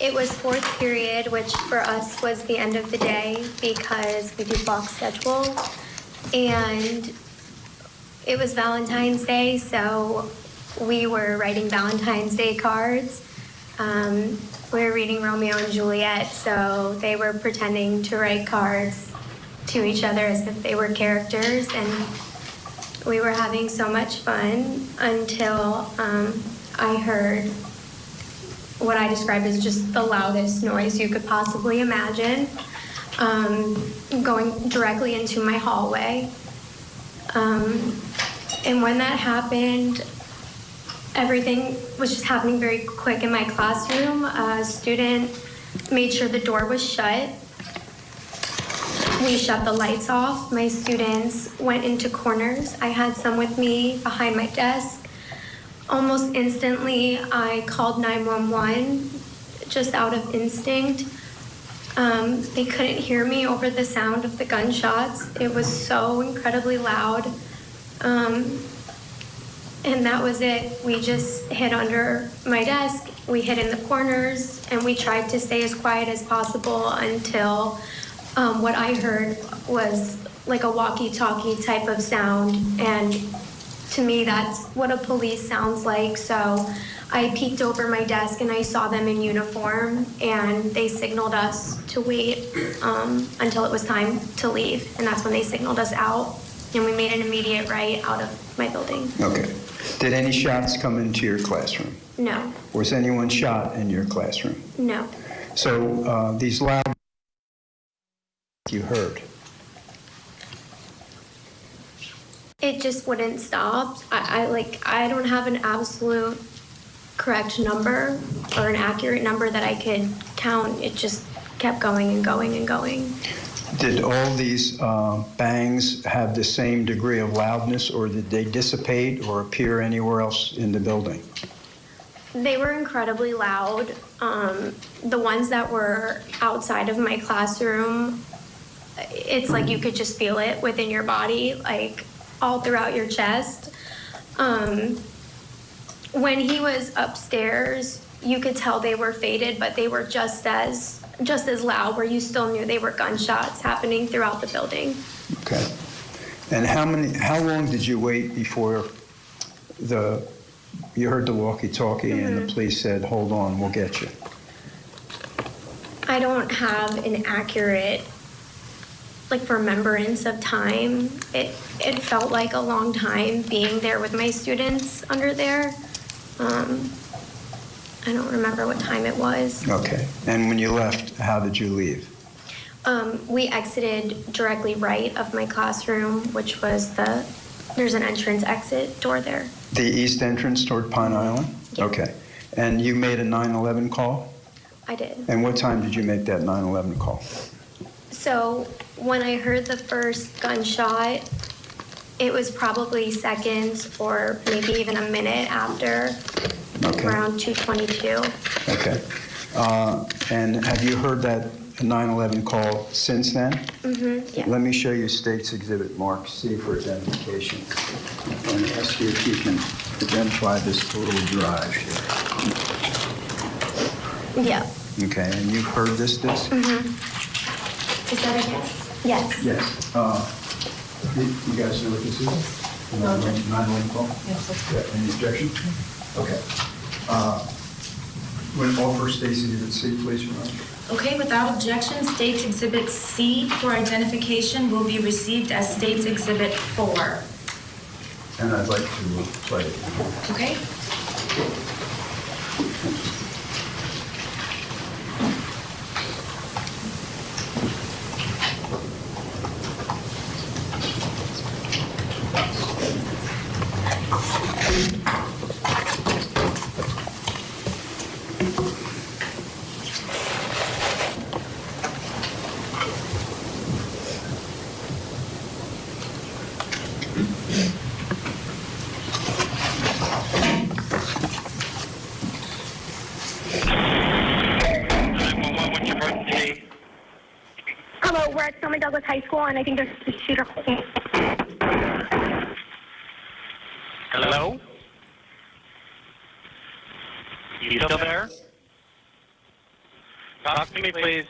it was fourth period, which for us was the end of the day because we do block schedule. And it was Valentine's Day, so we were writing Valentine's Day cards. Um, we were reading Romeo and Juliet, so they were pretending to write cards to each other as if they were characters. And we were having so much fun until um, I heard what I described as just the loudest noise you could possibly imagine, um, going directly into my hallway. Um, and when that happened, everything was just happening very quick in my classroom. A student made sure the door was shut. We shut the lights off. My students went into corners. I had some with me behind my desk. Almost instantly, I called 911 just out of instinct. Um, they couldn't hear me over the sound of the gunshots. It was so incredibly loud. Um, and that was it. We just hid under my desk, we hid in the corners, and we tried to stay as quiet as possible until um, what I heard was like a walkie talkie type of sound. And to me, that's what a police sounds like. So I peeked over my desk and I saw them in uniform, and they signaled us to wait um, until it was time to leave. And that's when they signaled us out, and we made an immediate right out of my building. Okay. Did any shots come into your classroom? No, Was anyone shot in your classroom? no. So uh, these loud you heard. It just wouldn't stop. I, I like I don't have an absolute correct number or an accurate number that I could count. It just kept going and going and going. Did all these uh, bangs have the same degree of loudness, or did they dissipate or appear anywhere else in the building? They were incredibly loud. Um, the ones that were outside of my classroom, it's like you could just feel it within your body, like all throughout your chest. Um, when he was upstairs, you could tell they were faded, but they were just as just as loud, where you still knew they were gunshots happening throughout the building. Okay. And how many? How long did you wait before the you heard the walkie-talkie and the police said, "Hold on, we'll get you"? I don't have an accurate like remembrance of time. It it felt like a long time being there with my students under there. Um, I don't remember what time it was. Okay. And when you left, how did you leave? Um, we exited directly right of my classroom, which was the there's an entrance exit door there. The east entrance toward Pine Island? Yeah. Okay. And you made a 911 call? I did. And what time did you make that 911 call? So when I heard the first gunshot, it was probably seconds or maybe even a minute after, Okay. around 222. Okay. Uh, And have you heard that 911 call since then? Mm-hmm, yeah. Let me show you State's Exhibit Mark C for identification. And ask you if you can identify this total drive here. Yeah. Okay, and you've heard this disc? Is that a yes? Yes. Yes. Uh, You you guys know what this is? The 911 call? Yes, that's Yeah, Any objection? Okay. Uh, Would offer State's Exhibit C, please, Your Honor? Okay, without objection, State's Exhibit C for identification will be received as State's Exhibit 4. And I'd like to uh, play it. Okay? High School, and I think there's a shooter. Hello? You still there? Talk to me, please.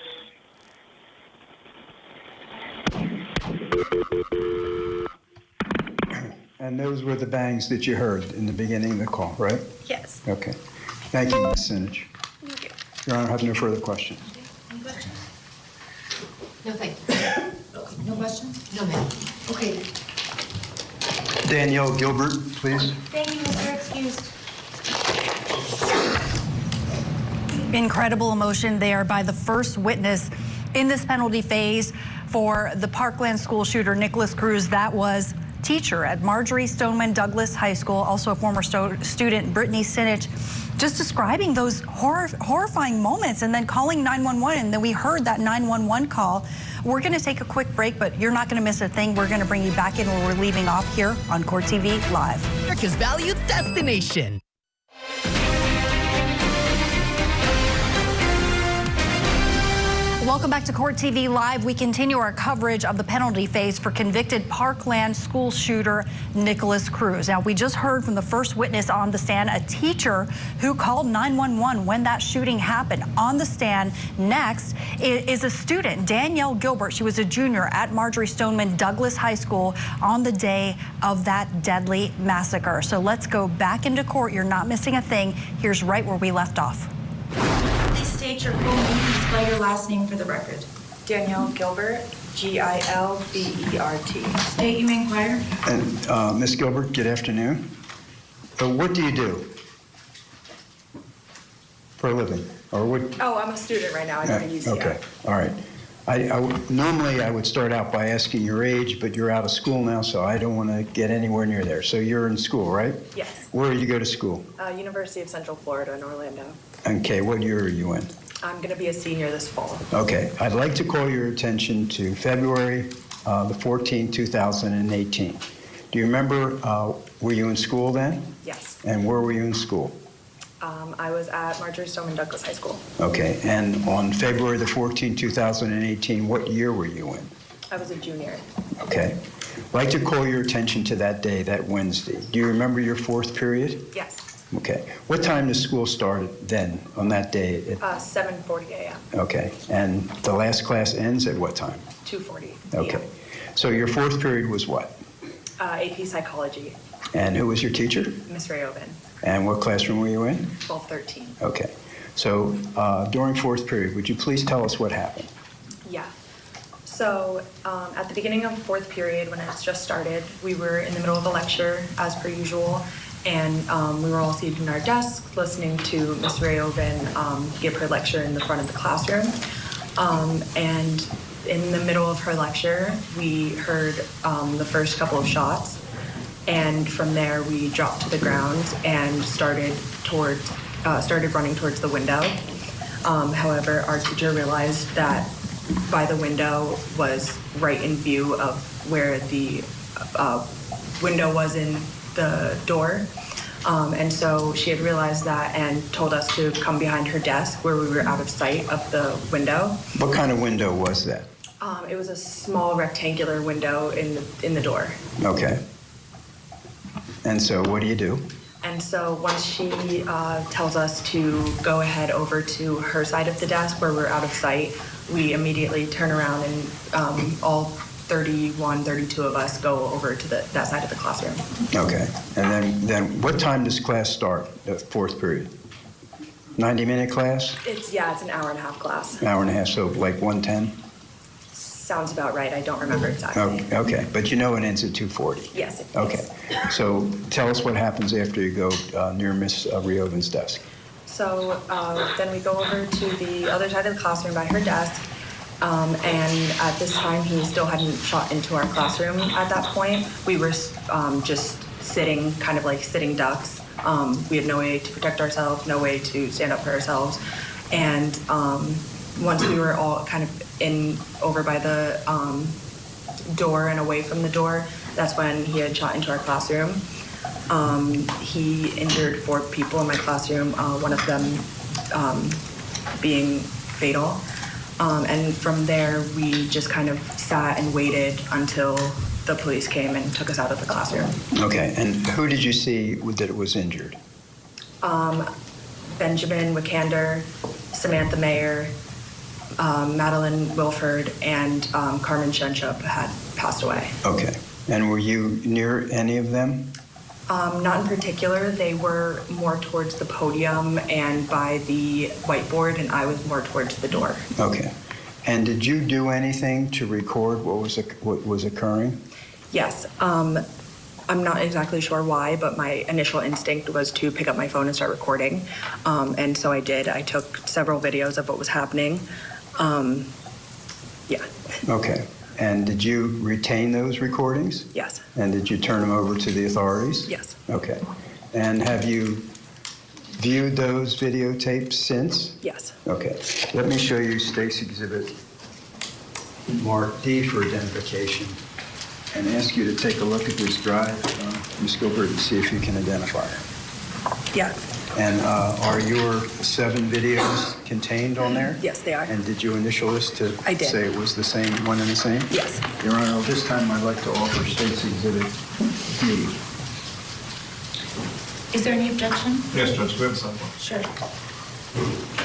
And those were the bangs that you heard in the beginning of the call, right? Yes. Okay. Thank you, Ms. Sinich. Thank you. Your Honor, I have no further questions. Any questions? No, thank you. Okay, no questions? No, ma'am. Okay. Danielle Gilbert, please. Thank you, Mr. Excused. incredible emotion there by the first witness in this penalty phase for the Parkland school shooter Nikolas Cruz. That was teacher at Marjorie Stoneman Douglas High School, also a former sto- student, Brittany Sinich, just describing those horror, horrifying moments and then calling 911. And then we heard that 911 call. We're going to take a quick break, but you're not going to miss a thing. We're going to bring you back in where we're leaving off here on Court TV Live. America's valued destination. Welcome back to Court TV Live. We continue our coverage of the penalty phase for convicted Parkland school shooter Nikolas Cruz. Now, we just heard from the first witness on the stand, a teacher who called 911 when that shooting happened. On the stand next is a student, Danielle Gilbert. She was a junior at Marjorie Stoneman Douglas High School on the day of that deadly massacre. So let's go back into court. You're not missing a thing. Here's right where we left off. Please state your full name and spell your last name for the record. Danielle Gilbert, G-I-L-B-E-R-T. State you may inquire. And uh, Ms. Gilbert, good afternoon. Uh, What do you do for a living? Or what? Oh, I'm a student right now. I go to UCF. Okay, all right. I, I normally I would start out by asking your age, but you're out of school now, so I don't want to get anywhere near there. So you're in school, right? Yes. Where do you go to school? Uh, University of Central Florida in Orlando. Okay, what year are you in? I'm going to be a senior this fall. Okay, I'd like to call your attention to February uh, the 14th, 2018. Do you remember, uh, were you in school then? Yes. And where were you in school? Um, I was at Marjorie Stoneman Douglas High School. Okay, and on February the 14th, 2018, what year were you in? I was a junior. Okay. I'd like to call your attention to that day, that Wednesday. Do you remember your fourth period? Yes. Okay. What time does school start then, on that day? It- Uh, 7:40 a.m. Okay. And the last class ends at what time? 2:40 Okay. So your fourth period was what? Uh, AP Psychology, And who was your teacher? Miss Rayoven, And what classroom were you in? 1213. Okay. So uh, during fourth period, would you please tell us what happened? Yeah. So um, at the beginning of fourth period, when it's just started, we were in the middle of a lecture, as per usual, and um, we were all seated in our desks listening to Miss Rayoven um, give her lecture in the front of the classroom. Um, and in the middle of her lecture, we heard um, the first couple of shots, and from there we dropped to the ground and started towards uh, started running towards the window. Um, however, our teacher realized that by the window was right in view of where the uh, window was in the door. Um, and so she had realized that and told us to come behind her desk where we were out of sight of the window. What kind of window was that? Um, it was a small rectangular window in the, in the door. Okay. And so what do you do? And so once she uh, tells us to go ahead over to her side of the desk where we're out of sight, we immediately turn around and um, all 31, 32 of us go over to the, that side of the classroom. Okay. And then, then what time does class start, the fourth period? 90-minute class? It's, yeah, it's an hour and a half class. Hour and a half, so like 110? Sounds about right. I don't remember exactly. Okay, okay. But you know it ends at 2:40? Yes. Okay. So tell us what happens after you go uh, near Miss uh, Rioven's desk. So uh, then we go over to the other side of the classroom by her desk. Um, and at this time, he still hadn't shot into our classroom at that point. We were um, just sitting, kind of like sitting ducks. Um, we had no way to protect ourselves, no way to stand up for ourselves. And um, once we were all kind of in over by the um, door and away from the door, that's when he had shot into our classroom. Um, he injured four people in my classroom, uh, one of them being fatal. Um, and from there, we just kind of sat and waited until the police came and took us out of the classroom. Okay. And who did you see that was injured? Um, Benjamin Wikander, Samantha Mayor, um, Madeleine Wilford and um, Carmen Schentrup had passed away. Okay. And were you near any of them? Um, not in particular. They were more towards the podium and by the whiteboard, and I was more towards the door. Okay. And did you do anything to record what was what was occurring? Yes. Um, I'm not exactly sure why, but my initial instinct was to pick up my phone and start recording. Um, and so I did. I took several videos of what was happening. Um, yeah. Okay. And did you retain those recordings? Yes. And did you turn them over to the authorities? Yes. Okay. And have you viewed those videotapes since? Yes. Okay. Let me show you State's Exhibit Mark D for identification and ask you to take a look at this drive, uh, Ms. Gilbert, and see if you can identify it. Yeah. And uh, are your seven videos contained on there? Yes, they are. And did you initial this to I did. say it was the same, one and the same? Yes. Your Honor, this time I'd like to offer State's Exhibit D. Is there any objection? Yes, Judge, we have a sidebar. Sure.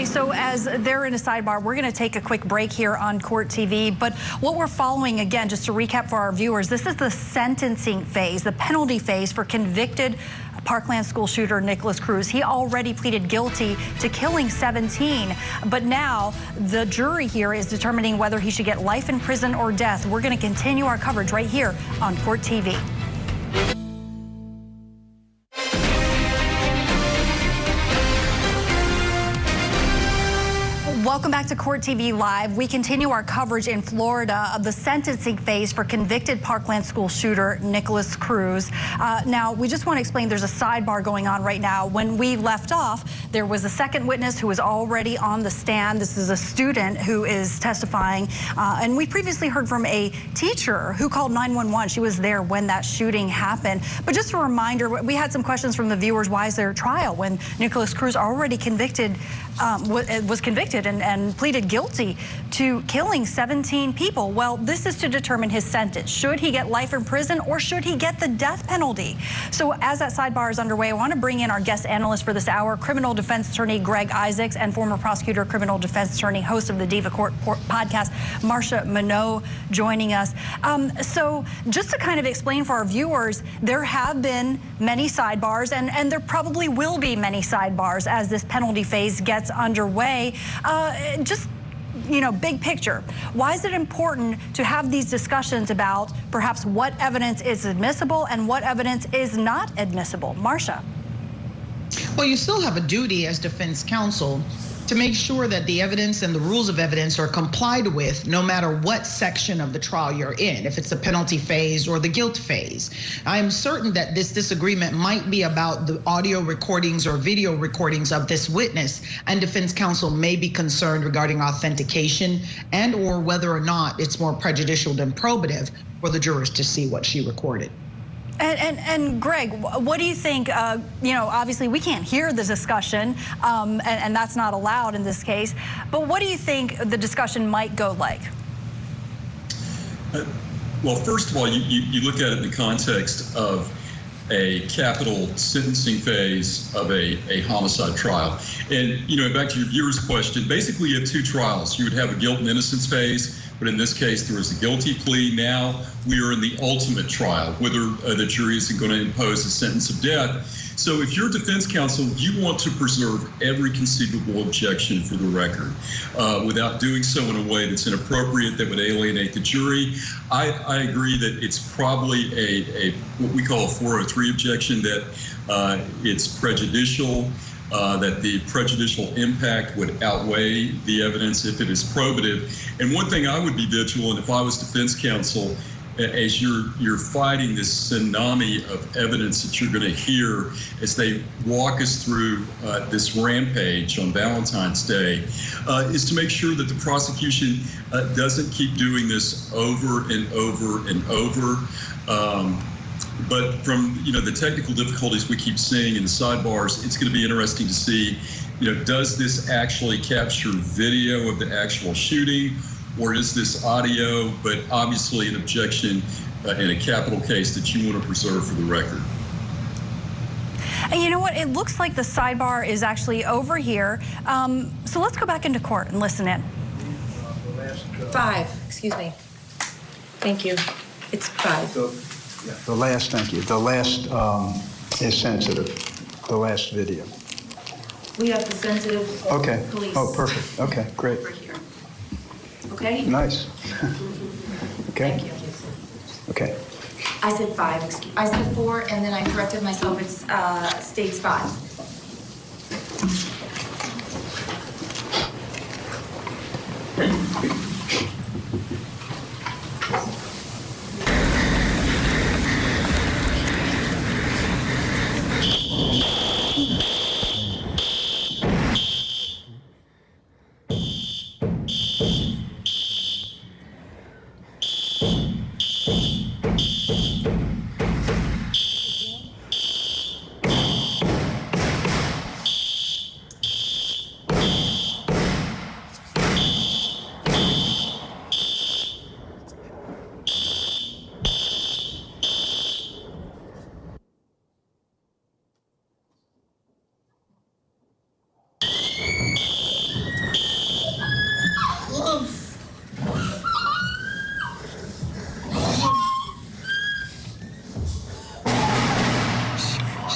Okay, so as they're in a sidebar, we're going to take a quick break here on Court TV. But what we're following, again, just to recap for our viewers, this is the sentencing phase, the penalty phase for convicted Parkland school shooter Nikolas Cruz. He already pleaded guilty to killing 17, but now the jury here is determining whether he should get life in prison or death. We're going to continue our coverage right here on Court TV. To Court TV Live. We continue our coverage in Florida of the sentencing phase for convicted Parkland school shooter Nikolas Cruz. Uh, now, we just want to explain there's a sidebar going on right now. When we left off, there was a second witness who was already on the stand. This is a student who is testifying. Uh, and we previously heard from a teacher who called 911. She was there when that shooting happened. But just a reminder, we had some questions from the viewers. Why is there a trial when Nikolas Cruz already convicted, um, was convicted and, and pleaded guilty to killing 17 people. Well, this is to determine his sentence. Should he get life in prison or should he get the death penalty? So as that sidebar is underway, I want to bring in our guest analyst for this hour, criminal defense attorney Greg Isaacs and former prosecutor, criminal defense attorney, host of the Diva Court podcast, Marcia Minot, joining us. Um, so just to kind of explain for our viewers, there have been many sidebars and, and there probably will be many sidebars as this penalty phase gets underway. Uh, just you know, big picture. Why is it important to have these discussions about perhaps what evidence is admissible and what evidence is not admissible? Marcia. Well, you still have a duty as defense counsel to make sure that the evidence and the rules of evidence are complied with no matter what section of the trial you're in, if it's the penalty phase or the guilt phase. I am certain that this disagreement might be about the audio recordings or video recordings of this witness, and defense counsel may be concerned regarding authentication and or whether or not it's more prejudicial than probative for the jurors to see what she recorded. And, and, and, Greg, what do you think? Uh, you know, obviously we can't hear the discussion, um, and, and, that's not allowed in this case. But what do you think the discussion might go like? Uh, well, first of all, you, you, you, look at it in the context of a capital sentencing phase of a, a homicide trial. And, you know, back to your viewer's question, basically you have two trials. You would have a guilt and innocence phase, but in this case, there was a guilty plea. Now we are in the ultimate trial, whether uh, the jury is going to impose a sentence of death. So if you're defense counsel, you want to preserve every conceivable objection for the record uh, without doing so in a way that's inappropriate, that would alienate the jury. I, I agree that it's probably a, a, what we call a 403 objection, that uh, it's prejudicial. Uh, that the prejudicial impact would outweigh the evidence if it is probative. And one thing I would be vigilant if I was defense counsel as you're you're fighting this tsunami of evidence that you're going to hear as they walk us through uh, this rampage on Valentine's Day, uh, is to make sure that the prosecution uh, doesn't keep doing this over and over and over. Um, but from you know the technical difficulties we keep seeing in the sidebars, it's going to be interesting to see, you know, does this actually capture video of the actual shooting, or is this audio? But obviously, an objection uh, in a capital case that you want to preserve for the record. And you know what? It looks like the sidebar is actually over here. Um, so let's go back into court and listen in. Five, excuse me. Thank you. It's five. The yeah, the last, thank you, the last um, is sensitive, the last video. We have the sensitive Okay. police. Oh, perfect. Okay, great. Over here. Okay? Nice. Okay? Thank you. Okay. I said five, excuse, me. I said four, and then I corrected myself, it's, uh, states five.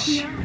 Can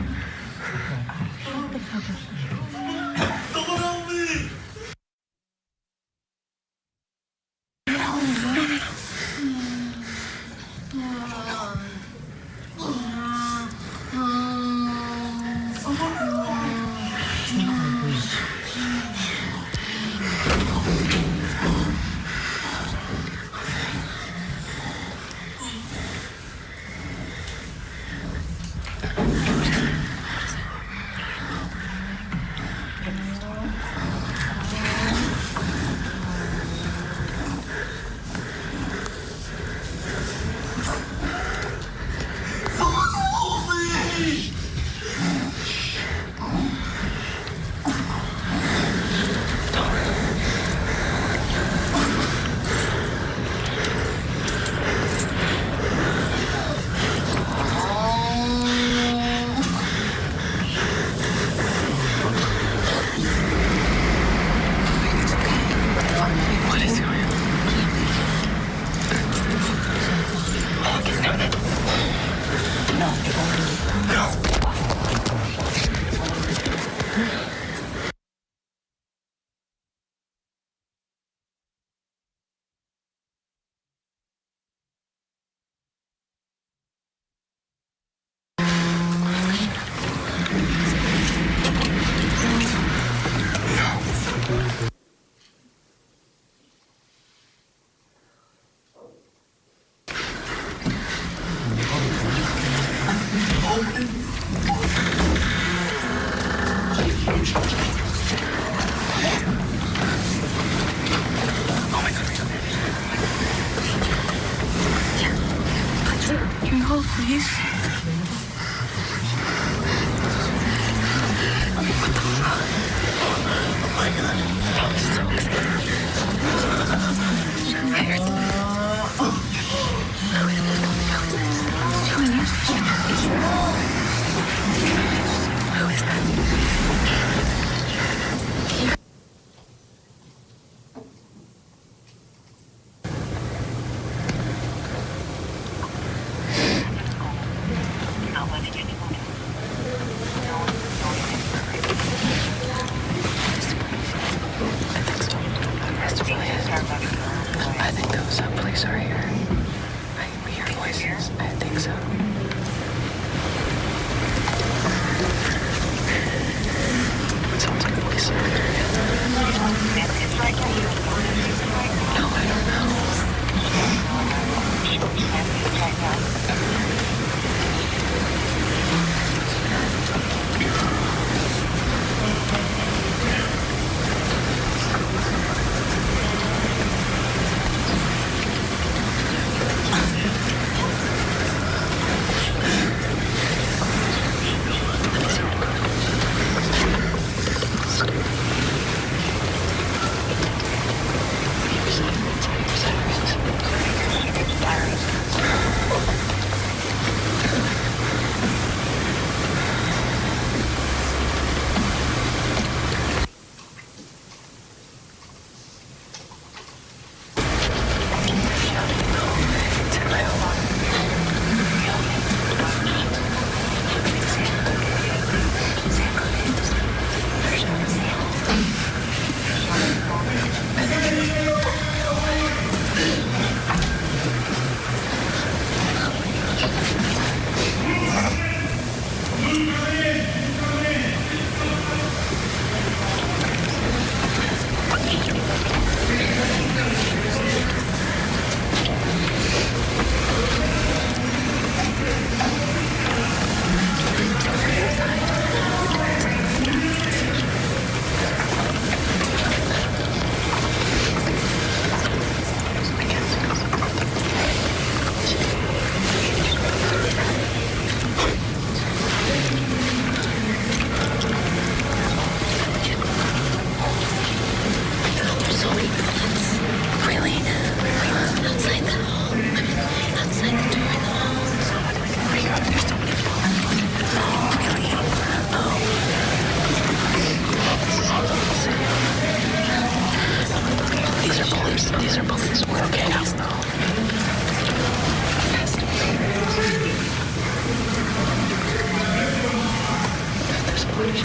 There's.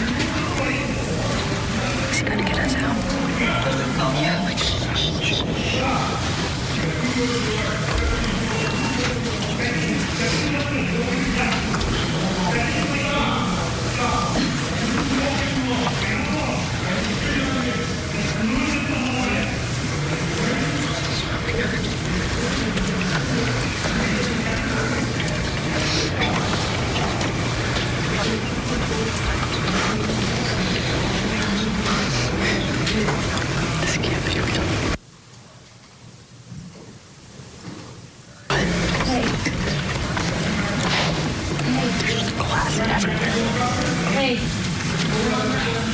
Is he gonna get us out? Oh yeah, like, shh, shh, shh. eh.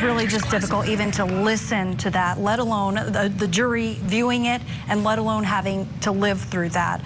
It's really just difficult even to listen to that, let alone the, the jury viewing it, and let alone having to live through that.